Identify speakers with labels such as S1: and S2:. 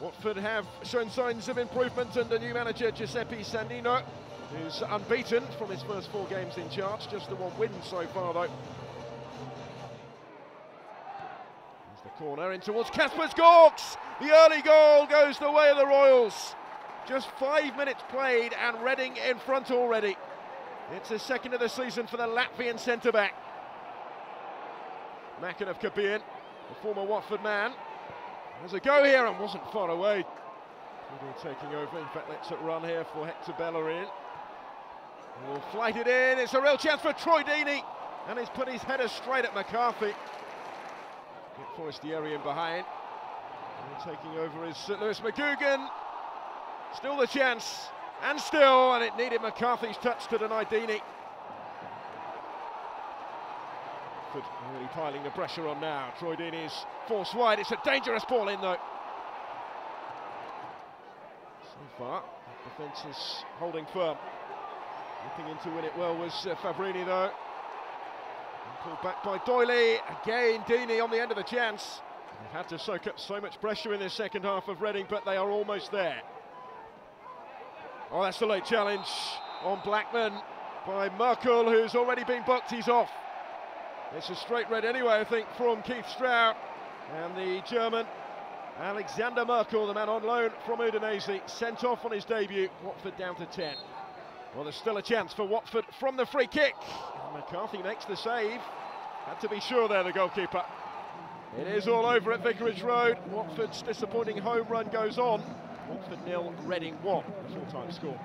S1: Watford have shown signs of improvement under new manager Giuseppe Sannino, who's unbeaten from his first four games in charge, just the one win so far though. Here's the corner in towards Kaspars Gorkss. The early goal goes the way of the Royals. Just five minutes played and Reading in front already. It's the second of the season for the Latvian centre-back. McAnuff Kabir, the former Watford man. There's a go here and wasn't far away. Kudu taking over, in fact lets it run here for Hector Bellerin. He'll flight it in, it's a real chance for Troy Deeney. And he's put his header straight at McCarthy. Get Forestieri in behind. And taking over is St. Lewis McGugan. Still the chance, and still, and it needed McCarthy's touch to deny Deeney. Really piling the pressure on now. Troy Deeney's forced wide. It's a dangerous ball in though. So far, the defence is holding firm. Looking in to win it well was uh, Fabbrini though. And pulled back by Doyley. Again, Deeney on the end of the chance. They've had to soak up so much pressure in this second half of Reading, but they are almost there. Oh, that's the late challenge on Blackman by Merkel, who's already been booked. He's off. It's a straight red anyway, I think, from Keith Stroud. And the German, Alexander Merkel, the man on loan from Udinese, sent off on his debut. Watford down to 10. Well, there's still a chance for Watford from the free kick. McCarthy makes the save. Had to be sure there, the goalkeeper. It is all over at Vicarage Road. Watford's disappointing home run goes on. Watford nil, Reading one, the full-time score.